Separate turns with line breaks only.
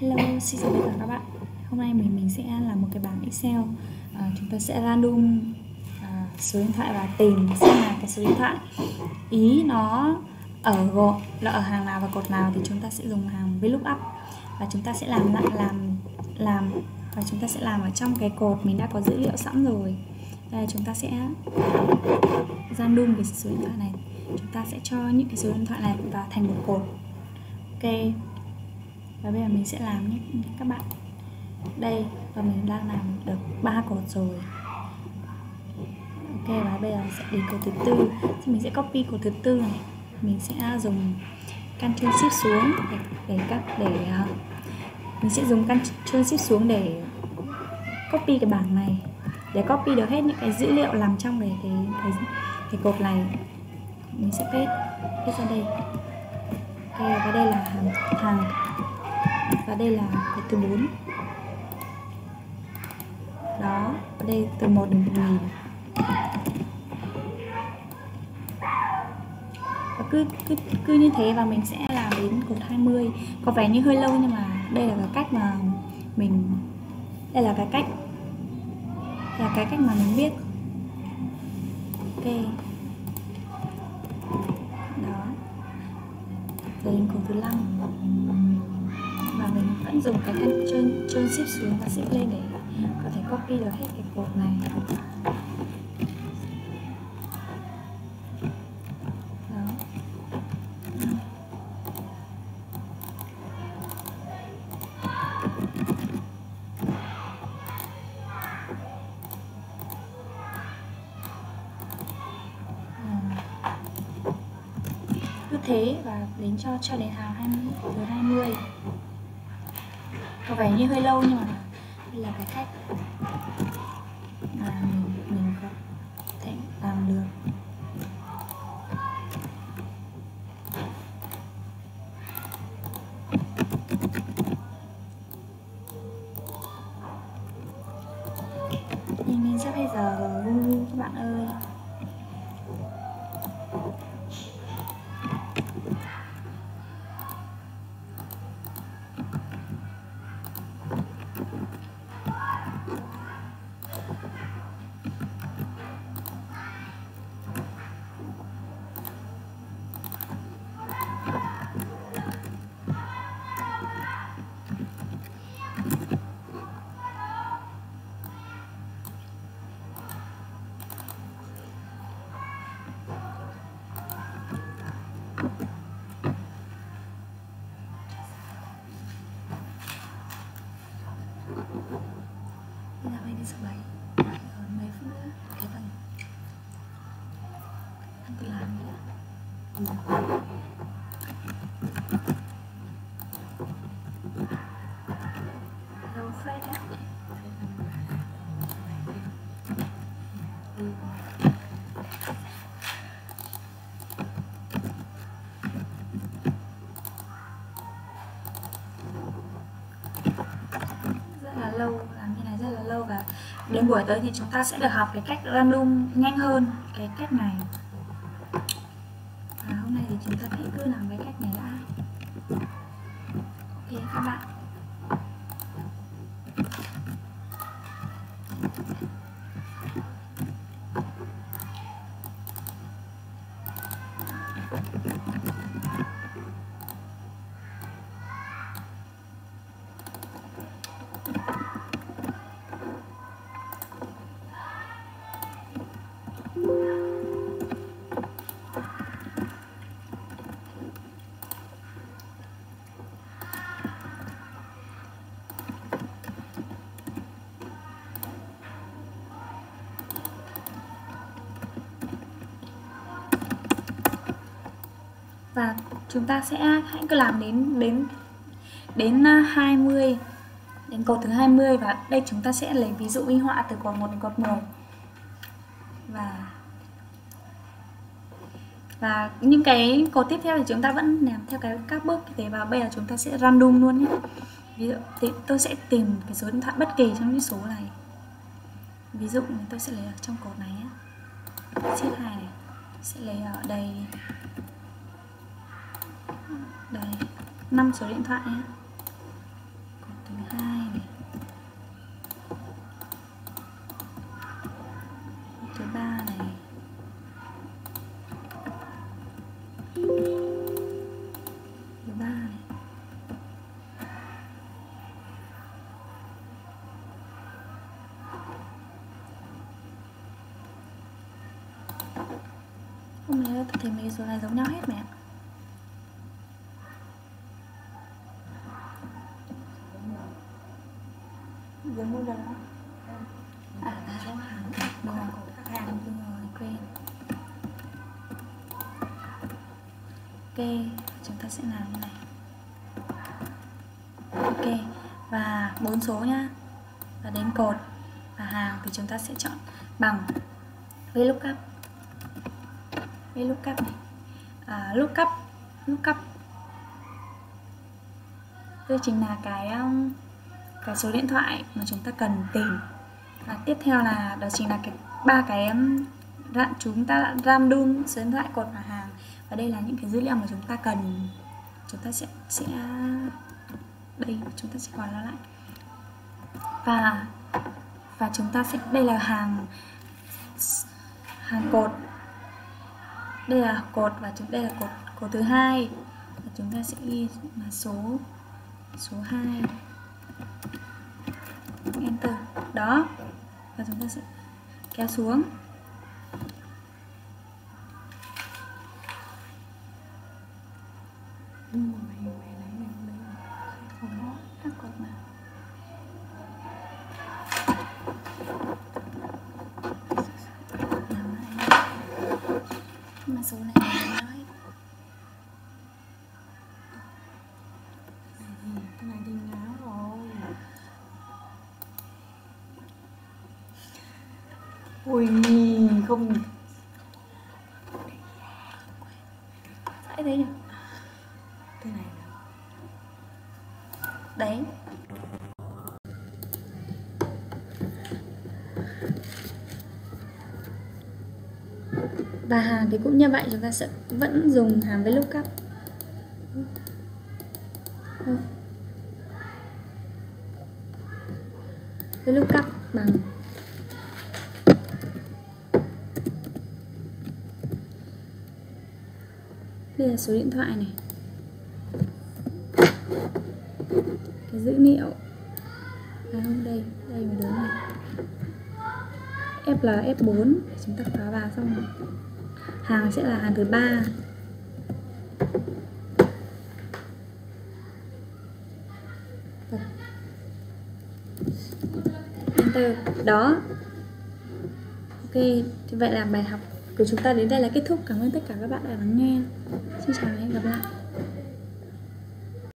Hello, xin chào tất cả các bạn. Hôm nay mình mình sẽ làm một cái bảng Excel. À, Chúng ta sẽ random à, số điện thoại và tìm xem là cái số điện thoại. Ý nó ở gộp là ở hàng nào và cột nào thì chúng ta sẽ dùng hàng VLOOKUP. Và chúng ta sẽ làm lại làm làm và chúng ta sẽ làm ở trong cái cột mình đã có dữ liệu sẵn rồi. Đây chúng ta sẽ random cái số điện thoại này. Chúng ta sẽ cho những cái số điện thoại này vào thành một cột. Ok và bây giờ mình sẽ làm nhé các bạn. Đây và mình đang làm được ba cột rồi. Ok và bây giờ sẽ đến cột thứ tư. Thì mình sẽ copy cột thứ tư này. Mình sẽ dùng Ctrl Shift xuống để, để các để à, mình sẽ dùng Ctrl Shift xuống để copy cái bảng này. Để copy được hết những cái dữ liệu nằm trong cái cái cái, cái cột này mình sẽ paste paste ra đây. Ok và đây là hàng hàng và đây là cái từ 4 đó, và đây từ 1 đến 1000 và cứ cứ cứ như thế và mình sẽ làm đến cột 20 có vẻ như hơi lâu nhưng mà đây là cái cách mà mình, đây là cái cách, là cái cách mà mình biết. Ok. Đó. Rồi đến cột thứ 5 vẫn dùng cái thân trơn trơn ship xuống và ship lên để có thể copy được hết cái cột này. Ừ. Thế và đến cho cho đến hàng 20 từ 20 có vẻ như hơi lâu nhưng mà đây là cái cách mà mình mình có thể làm được. Nhìn mình sắp bây giờ rồi, các bạn ơi. Mấy phút nữa Cái phần. Ăn đi làm nữa. Lâu phết á rất là lâu đến buổi tới thì chúng ta sẽ được học cái cách random nhanh hơn cái cách này. Và hôm nay thì chúng ta hãy cứ làm cái cách này đã. Ok, các bạn. Và chúng ta sẽ hãy cứ làm đến đến đến à, 20 đến cột thứ 20 và đây chúng ta sẽ lấy ví dụ minh họa từ cột 1 đến cột 10 và và những cái cột tiếp theo thì chúng ta vẫn làm theo cái các bước như thế và bây giờ chúng ta sẽ random luôn nhé. Ví dụ, thì tôi sẽ tìm cái số điện thoại bất kỳ trong những số này. Ví dụ tôi sẽ lấy ở trong cột này á. Sheet 2 này, sẽ lấy ở đây đây 5 số điện thoại nhé. Hai này. Thứ ba này. Thứ ba này. Không nay thì thấy mấy số này giống nhau hết mẹ ạ
mua như đó
À, à số hàng Đúng rồi,
hàng
đúng rồi, quên Ok, chúng ta sẽ làm như này Ok, và bốn số nhá. Và đến cột và hàng thì chúng ta sẽ chọn bằng. VLOOKUP VLOOKUP này. À, Lookup. Lookup. Đây chính là cái um, cái số điện thoại mà chúng ta cần tìm. Và tiếp theo là, đó chính là cái ba cái đoạn chúng ta, ram đun, số điện thoại cột vào hàng. Và đây là những cái dữ liệu mà chúng ta cần. Chúng ta sẽ sẽ, đây, chúng ta sẽ gọi nó lại. Và và chúng ta sẽ, đây là hàng hàng cột. Đây là cột và chúng, đây là cột cột thứ hai. Và chúng ta sẽ ghi là số số 2 enter. Đó. Và chúng ta sẽ kéo xuống.
Mà ui không
phải thế nhỉ?
Thế này
đấy. Và hàng thì cũng như vậy chúng ta sẽ vẫn dùng hàm với lookup. Với lookup bằng đây là số điện thoại này. Cái dữ liệu. À không, đây đây mới đúng này. F là F4 chúng ta khóa vào xong rồi. Hàng sẽ là hàng thứ ba. Enter. Đó. Ok, thì vậy là bài học của chúng ta đến đây là kết thúc. Cảm ơn tất cả các bạn đã lắng nghe. Xin chào và hẹn gặp lại.